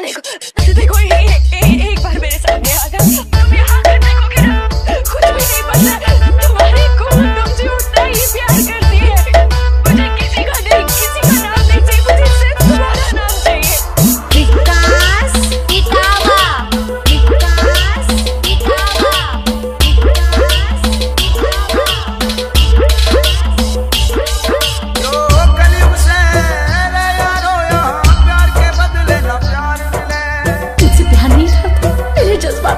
那个那个。